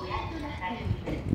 おやりください。